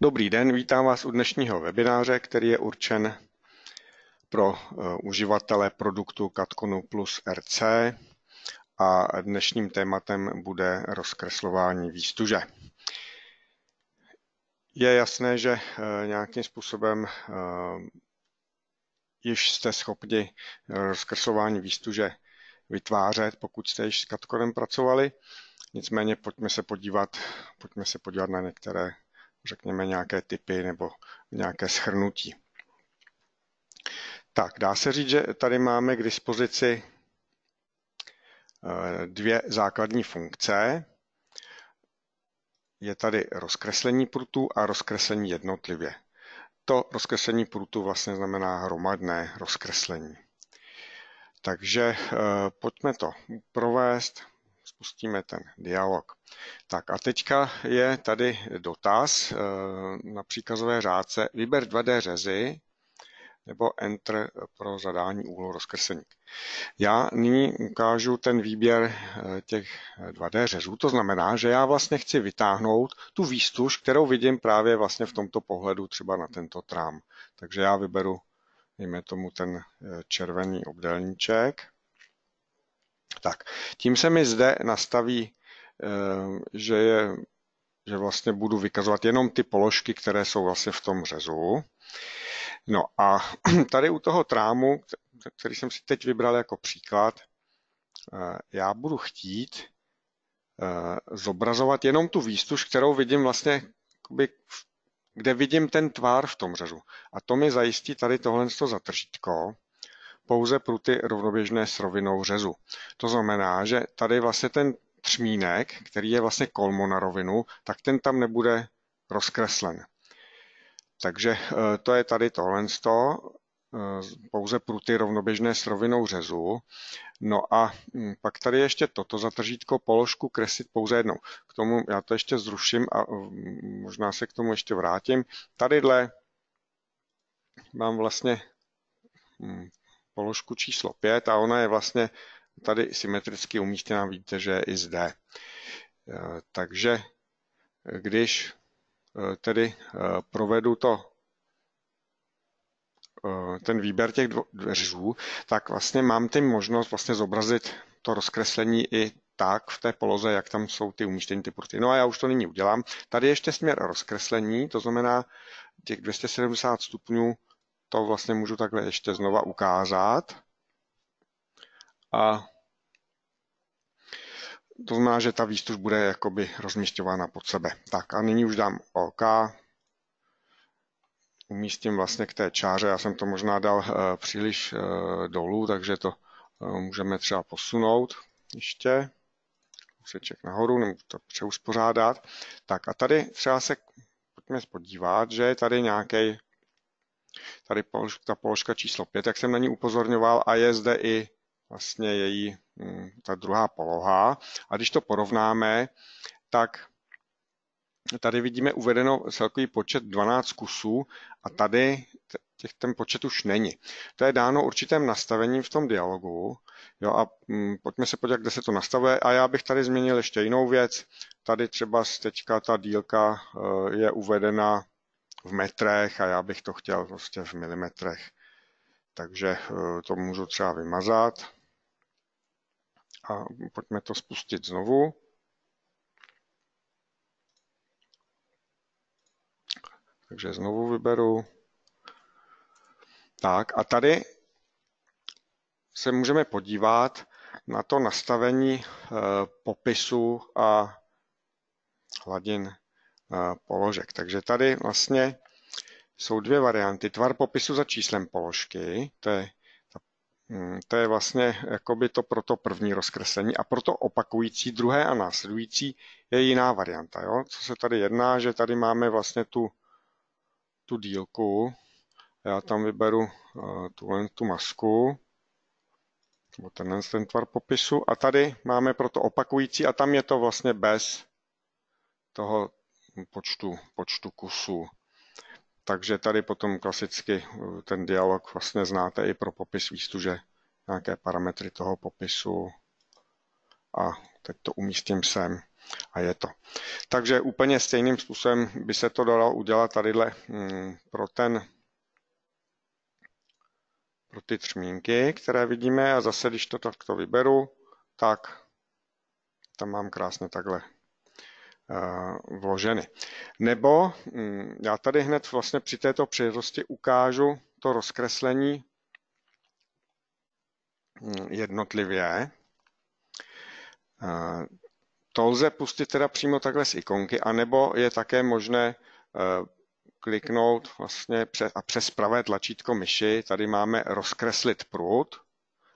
Dobrý den, vítám vás u dnešního webináře, který je určen pro uh, uživatele produktu Katkonu Plus RC a dnešním tématem bude rozkreslování výstuže. Je jasné, že uh, nějakým způsobem uh, již jste schopni rozkreslování výstuže vytvářet, pokud jste již s Katkonem pracovali. Nicméně pojďme se podívat, pojďme se podívat na některé řekněme, nějaké typy nebo nějaké schrnutí. Tak, dá se říct, že tady máme k dispozici eh, dvě základní funkce. Je tady rozkreslení prutů a rozkreslení jednotlivě. To rozkreslení prutů vlastně znamená hromadné rozkreslení. Takže eh, pojďme to provést spustíme ten dialog. Tak a teďka je tady dotaz eh, na příkazové řádce vyber 2D řezy nebo Enter pro zadání úhlu rozkreslení. Já nyní ukážu ten výběr eh, těch 2D řezů. To znamená, že já vlastně chci vytáhnout tu výstuž, kterou vidím právě vlastně v tomto pohledu třeba na tento trám. Takže já vyberu, dejme tomu, ten eh, červený obdelníček tak, tím se mi zde nastaví, eh, že, je, že vlastně budu vykazovat jenom ty položky, které jsou vlastně v tom řezu. No a tady u toho trámu, který jsem si teď vybral jako příklad, eh, já budu chtít eh, zobrazovat jenom tu výstuž, kterou vidím vlastně, kde vidím ten tvár v tom řezu. A to mi zajistí tady tohle zatržítko, pouze pruty rovnoběžné s rovinou řezu. To znamená, že tady vlastně ten třmínek, který je vlastně kolmo na rovinu, tak ten tam nebude rozkreslen. Takže eh, to je tady tohle, eh, pouze pruty rovnoběžné s rovinou řezu. No a hm, pak tady ještě toto zatržítko položku kreslit pouze jednou. K tomu já to ještě zruším a hm, možná se k tomu ještě vrátím. Tadyhle mám vlastně hm, položku číslo 5 a ona je vlastně tady symetricky umístěná, vidíte, že je i zde. E, takže když e, tedy e, provedu to ten výběr těch dveřů, tak vlastně mám tím možnost vlastně zobrazit to rozkreslení i tak v té poloze, jak tam jsou ty umístění ty pruty. No a já už to nyní udělám. Tady ještě směr rozkreslení, to znamená těch 270 stupňů to vlastně můžu takhle ještě znova ukázat. A to znamená, že ta výstuž bude jakoby rozmístěvána pod sebe. Tak a nyní už dám OK. Umístím vlastně k té čáře. Já jsem to možná dal uh, příliš uh, dolů, takže to uh, můžeme třeba posunout ještě. Úseček nahoru, nebo to přeuspořádat. Tak a tady třeba se pojďme podívat, že je tady nějaký tady ta položka číslo 5, jak jsem na ní upozorňoval, a je zde i vlastně její hm, ta druhá poloha. A když to porovnáme, tak tady vidíme uvedeno celkový počet 12 kusů a tady těch, ten počet už není. To je dáno určitém nastavením v tom dialogu. Jo, a hm, pojďme se podívat, kde se to nastavuje. A já bych tady změnil ještě jinou věc. Tady třeba teďka ta dílka eh, je uvedena v metrech a já bych to chtěl prostě v milimetrech. Takže eh, to můžu třeba vymazat. A pojďme to spustit znovu. Takže znovu vyberu. Tak a tady se můžeme podívat na to nastavení eh, popisu a hladin položek. Takže tady vlastně jsou dvě varianty. Tvar popisu za číslem položky, to je, hm, to je vlastně jakoby to pro to první rozkreslení a pro to opakující druhé a následující je jiná varianta. Jo? Co se tady jedná, že tady máme vlastně tu, tu dílku, já tam vyberu uh, tuhle tu masku, nebo tenhle ten tvar popisu a tady máme pro to opakující a tam je to vlastně bez toho počtu, počtu kusů. Takže tady potom klasicky eh, ten dialog vlastně znáte i pro popis výstuže, nějaké parametry toho popisu a teď to umístím sem. A je to. Takže úplně stejným způsobem by se to dalo udělat tadyhle mm, pro ten pro ty třmínky, které vidíme a zase, když to takto vyberu, tak tam mám krásně takhle vloženy. Nebo um, já tady hned vlastně při této příležitosti ukážu to rozkreslení um, jednotlivě. Uh, to lze pustit teda přímo takhle z ikonky, anebo je také možné uh, kliknout vlastně a přes pravé tlačítko myši tady máme rozkreslit prut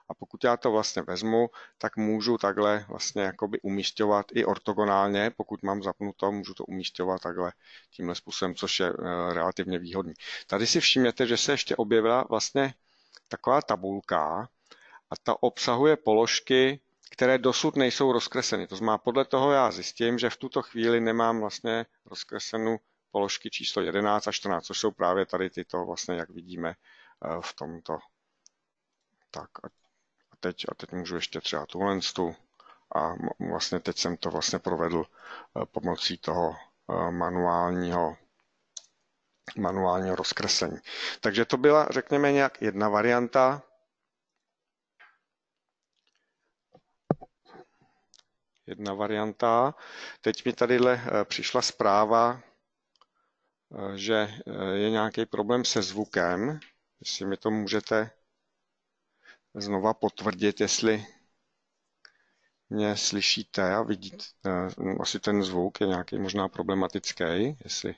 a pokud já to vlastně vezmu, tak můžu takhle vlastně jakoby umístěvat i ortogonálně, pokud mám zapnuto, můžu to umístěvat takhle tímhle způsobem, což je eh, relativně výhodný. Tady si všimněte, že se ještě objevila vlastně taková tabulka a ta obsahuje položky, které dosud nejsou rozkresleny. To znamená, podle toho já zjistím, že v tuto chvíli nemám vlastně rozkreslenou položky číslo 11 a 14, což jsou právě tady tyto, vlastně, jak vidíme eh, v tomto. Tak a teď, a teď můžu ještě třeba tuhle a vlastně teď jsem to vlastně provedl eh, pomocí toho eh, manuálního manuálního rozkreslení. Takže to byla, řekněme, nějak jedna varianta. Jedna varianta. Teď mi tadyhle přišla zpráva, že je nějaký problém se zvukem. Jestli mi to můžete znova potvrdit, jestli mě slyšíte a vidíte, no, asi ten zvuk je nějaký možná problematický, jestli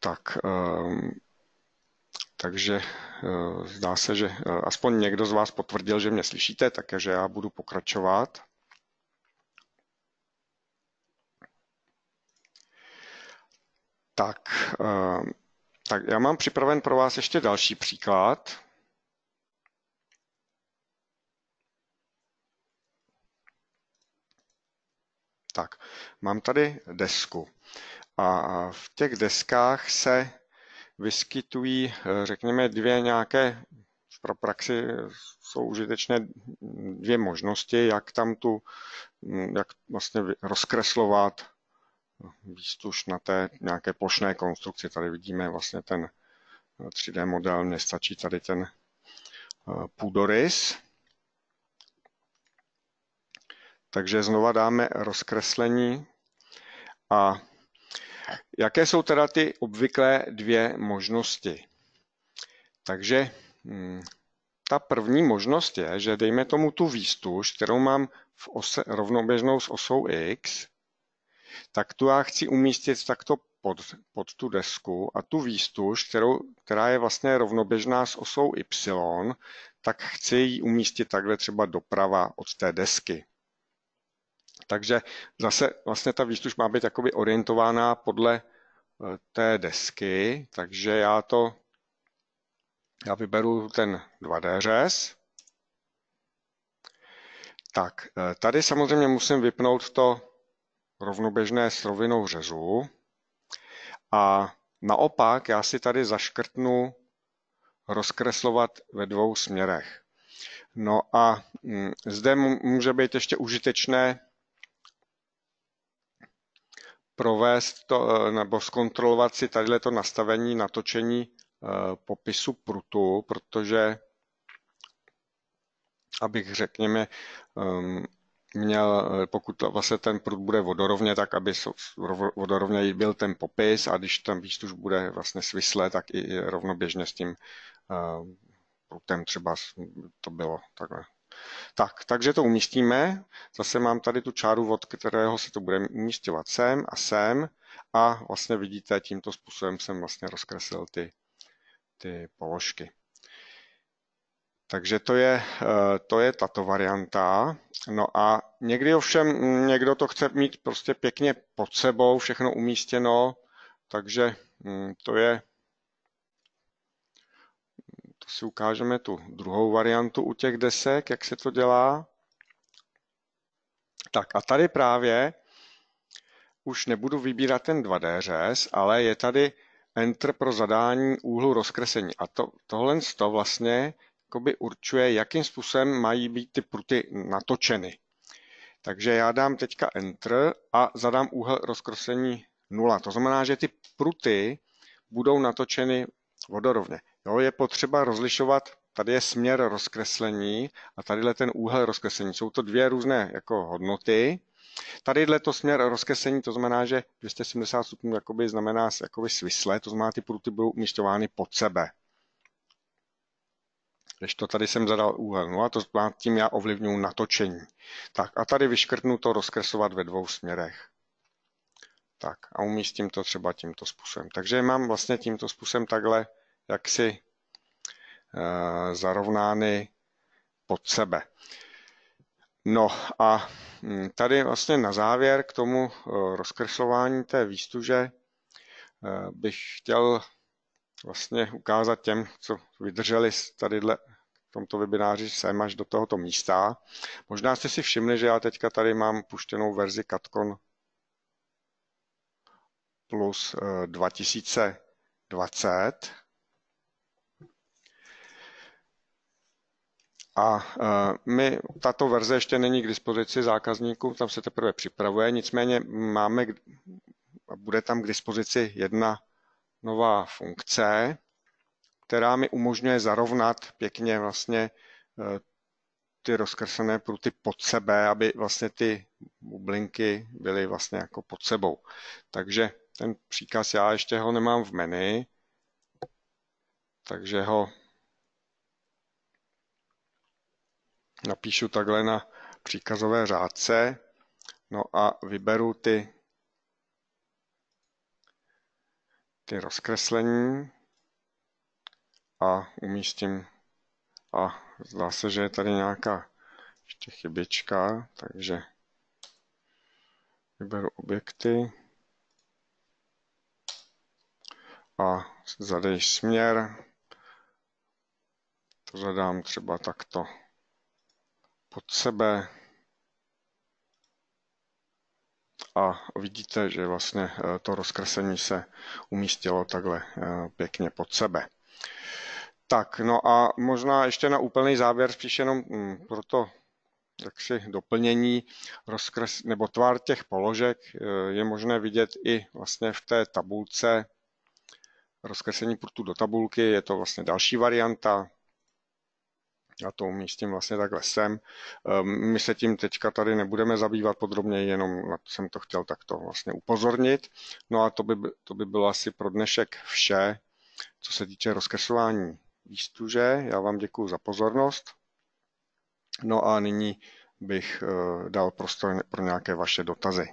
tak um, takže uh, zdá se, že uh, aspoň někdo z vás potvrdil, že mě slyšíte, takže já budu pokračovat. Tak, eh, tak já mám připraven pro vás ještě další příklad. Tak, mám tady desku a v těch deskách se vyskytují, eh, řekněme, dvě nějaké, pro praxi jsou užitečné dvě možnosti, jak tam tu, jak vlastně rozkreslovat výstuž na té nějaké plošné konstrukci. Tady vidíme vlastně ten 3D model, mně stačí tady ten eh, půdorys. Takže znova dáme rozkreslení a jaké jsou teda ty obvyklé dvě možnosti? Takže hm, ta první možnost je, že dejme tomu tu výstuž, kterou mám v ose, rovnoběžnou s osou x, tak tu já chci umístit takto pod, pod tu desku a tu výstuž, kterou, která je vlastně rovnoběžná s osou Y, tak chci ji umístit takhle třeba doprava od té desky. Takže zase vlastně ta výstuž má být jakoby orientována podle eh, té desky, takže já to, já vyberu ten 2D řez. Tak, eh, tady samozřejmě musím vypnout to rovnoběžné s rovinou řezu. A naopak já si tady zaškrtnu rozkreslovat ve dvou směrech. No a mm, zde může být ještě užitečné provést to, nebo zkontrolovat si tady to nastavení natočení e, popisu prutu, protože abych řekněme měl, eh, pokud vlastně ten prut bude vodorovně, tak aby vodorovně byl ten popis a když ten výstuž bude vlastně svislé, tak i rovnoběžně s tím uh, prutem třeba to bylo takhle. Tak, takže to umístíme. Zase mám tady tu čáru, od kterého se to bude umístěvat sem a sem a vlastně vidíte, tímto způsobem jsem vlastně rozkreslil ty, ty položky. Takže to je, eh, to je tato varianta. No a někdy ovšem někdo to chce mít prostě pěkně pod sebou, všechno umístěno, takže hm, to je, to si ukážeme tu druhou variantu u těch desek, jak se to dělá. Tak a tady právě už nebudu vybírat ten 2D řez, ale je tady Enter pro zadání úhlu rozkreslení. A to, tohle to vlastně jakoby určuje, jakým způsobem mají být ty pruty natočeny. Takže já dám teďka Enter a zadám úhel rozkreslení 0. To znamená, že ty pruty budou natočeny vodorovně. Jo, je potřeba rozlišovat, tady je směr rozkreslení a tadyhle ten úhel rozkreslení. Jsou to dvě různé jako hodnoty. Tadyhle to směr rozkreslení, to znamená, že 270 stupňů znamená jakoby svisle, to znamená, ty pruty budou umístěvány pod sebe. Když to tady jsem zadal úhel 0, to znamená, tím já ovlivňuji natočení. Tak a tady vyškrtnu to rozkreslovat ve dvou směrech. Tak a umístím to třeba tímto způsobem. Takže mám vlastně tímto způsobem takhle jaksi uh, zarovnány pod sebe. No a hm, tady vlastně na závěr k tomu uh, rozkreslování té výstuže uh, bych chtěl vlastně ukázat těm, co vydrželi tady v tomto webináři sem až do tohoto místa. Možná jste si všimli, že já teďka tady mám puštěnou verzi Katcon plus 2020. Eh, A eh, my, tato verze ještě není k dispozici zákazníků, tam se teprve připravuje, nicméně máme, bude tam k dispozici jedna nová funkce, která mi umožňuje zarovnat pěkně vlastně eh, ty rozkreslené pruty pod sebe, aby vlastně ty bublinky byly vlastně jako pod sebou. Takže ten příkaz já ještě ho nemám v menu, takže ho napíšu takhle na příkazové řádce. No a vyberu ty, ty rozkreslení a umístím a zdá se, že je tady nějaká ještě chybička, takže vyberu objekty a zadej směr. To zadám třeba takto pod sebe. A vidíte, že vlastně eh, to rozkreslení se umístilo takhle eh, pěkně pod sebe. Tak, no a možná ještě na úplný závěr, spíš jenom hm, proto jaksi doplnění rozkres, nebo tvár těch položek eh, je možné vidět i vlastně v té tabulce rozkreslení prutů do tabulky. Je to vlastně další varianta. Já to umístím vlastně takhle sem. Ehm, my se tím teďka tady nebudeme zabývat podrobně, jenom jsem to chtěl takto vlastně upozornit. No a to by, to by bylo asi pro dnešek vše, co se týče rozkreslování výstuže. Já vám děkuji za pozornost. No a nyní bych eh, dal prostor pro nějaké vaše dotazy.